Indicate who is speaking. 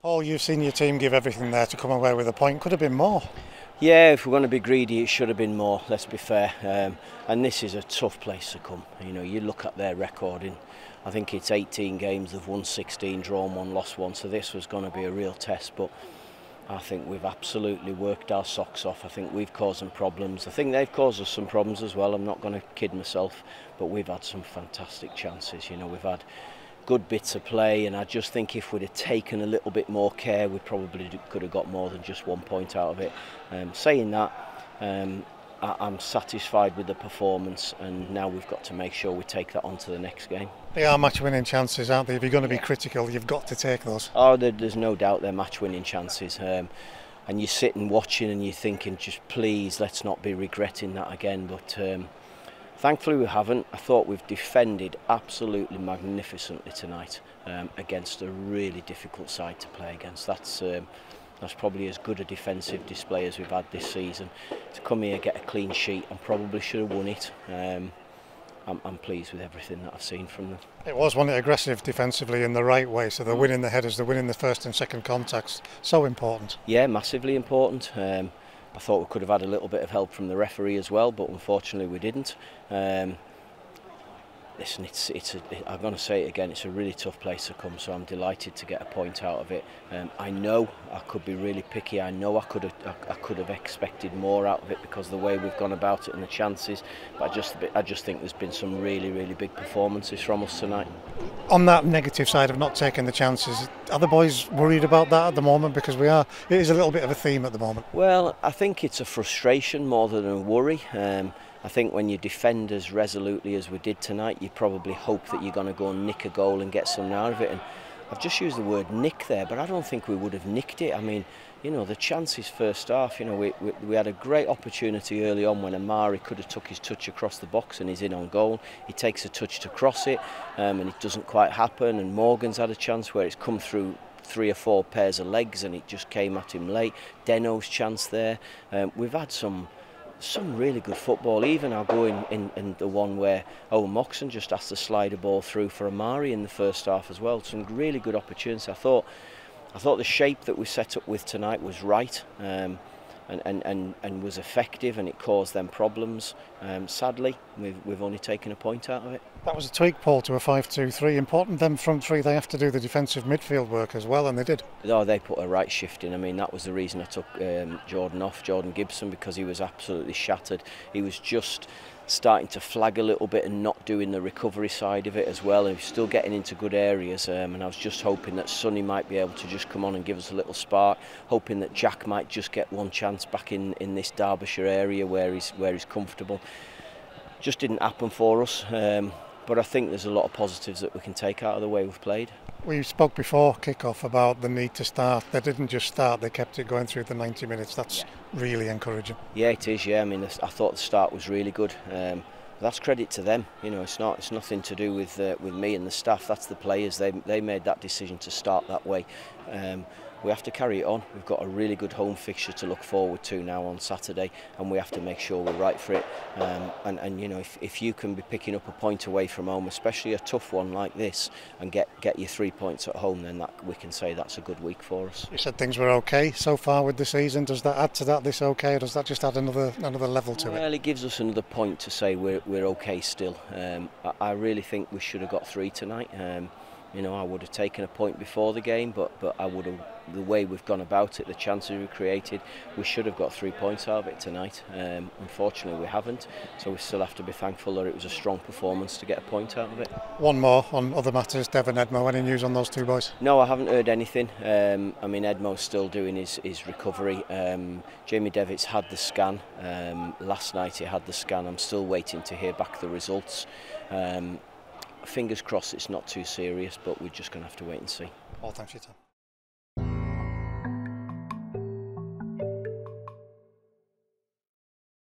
Speaker 1: Paul, you've seen your team give everything there to come away with a point. Could have been more.
Speaker 2: Yeah, if we're going to be greedy, it should have been more. Let's be fair. Um, and this is a tough place to come. You know, you look at their recording. I think it's 18 games. They've won 16, drawn one, lost one. So this was going to be a real test. But I think we've absolutely worked our socks off. I think we've caused them problems. I think they've caused us some problems as well. I'm not going to kid myself, but we've had some fantastic chances. You know, we've had good bits of play and I just think if we'd have taken a little bit more care we probably could have got more than just one point out of it. Um, saying that um, I, I'm satisfied with the performance and now we've got to make sure we take that on to the next game.
Speaker 1: They are match winning chances aren't they? If you're going to be yeah. critical you've got to take those.
Speaker 2: Oh there, there's no doubt they're match winning chances. Um, and you're sitting watching and you're thinking just please let's not be regretting that again but um, Thankfully we haven't. I thought we've defended absolutely magnificently tonight um, against a really difficult side to play against. That's um, that's probably as good a defensive display as we've had this season. To come here, get a clean sheet and probably should have won it. Um, I'm, I'm pleased with everything that I've seen from them.
Speaker 1: It was one aggressive defensively in the right way, so they're mm. winning the headers, they're winning the first and second contacts. So important.
Speaker 2: Yeah, massively important. Um, I thought we could have had a little bit of help from the referee as well, but unfortunately we didn't. Um, listen, it's it's a, I'm going to say it again. It's a really tough place to come, so I'm delighted to get a point out of it. Um, I know I could be really picky. I know I could have I, I could have expected more out of it because of the way we've gone about it and the chances. But I just I just think there's been some really really big performances from us tonight.
Speaker 1: On that negative side of not taking the chances, are the boys worried about that at the moment? Because we are. It is a little bit of a theme at the moment.
Speaker 2: Well, I think it's a frustration more than a worry. Um, I think when you defend as resolutely as we did tonight, you probably hope that you're going to go and nick a goal and get something out of it. And I've just used the word nick there, but I don't think we would have nicked it. I mean, you know, the chances first half, you know, we, we, we had a great opportunity early on when Amari could have took his touch across the box and he's in on goal. He takes a touch to cross it um, and it doesn't quite happen. And Morgan's had a chance where it's come through three or four pairs of legs and it just came at him late. Deno's chance there. Um, we've had some some really good football. Even I'll go in, in, in the one where Owen Moxon just asked to slide a ball through for Amari in the first half as well. Some really good opportunities. I thought I thought the shape that we set up with tonight was right um, and, and, and, and was effective and it caused them problems. Um, sadly, we've, we've only taken a point out of it.
Speaker 1: That was a tweak, Paul, to a 5-2-3. Important them front three, they have to do the defensive midfield work as well, and they did.
Speaker 2: Oh, they put a right shift in. I mean, that was the reason I took um, Jordan off, Jordan Gibson, because he was absolutely shattered. He was just starting to flag a little bit and not doing the recovery side of it as well. He was still getting into good areas, um, and I was just hoping that Sonny might be able to just come on and give us a little spark, hoping that Jack might just get one chance back in, in this Derbyshire area where he's, where he's comfortable. Just didn't happen for us. Um, but I think there's a lot of positives that we can take out of the way we've played.
Speaker 1: We spoke before kick-off about the need to start. They didn't just start, they kept it going through the 90 minutes. That's yeah. really encouraging.
Speaker 2: Yeah, it is, yeah. I mean, I thought the start was really good. Um, that's credit to them. You know, it's not it's nothing to do with uh, with me and the staff. That's the players. They they made that decision to start that way. Um, we have to carry it on. We've got a really good home fixture to look forward to now on Saturday, and we have to make sure we're right for it. Um, and, and you know, if, if you can be picking up a point away from home, especially a tough one like this, and get get your three points at home, then that we can say that's a good week for us.
Speaker 1: You said things were okay so far with the season. Does that add to that? This okay, or does that just add another another level to
Speaker 2: well,
Speaker 1: it?
Speaker 2: Well, it gives us another point to say we're we're okay still. Um, I, I really think we should have got three tonight. Um, you know, I would have taken a point before the game, but but I would have the way we've gone about it, the chances we created, we should have got three points out of it tonight. Um, unfortunately, we haven't, so we still have to be thankful that it was a strong performance to get a point out of it.
Speaker 1: One more on other matters, Devon Edmo. Any news on those two boys?
Speaker 2: No, I haven't heard anything. Um, I mean, Edmo's still doing his his recovery. Um, Jamie Devitt's had the scan um, last night. He had the scan. I'm still waiting to hear back the results. Um, fingers crossed it's not too serious, but we're just going to have to wait and see.
Speaker 1: Well, thanks for your time.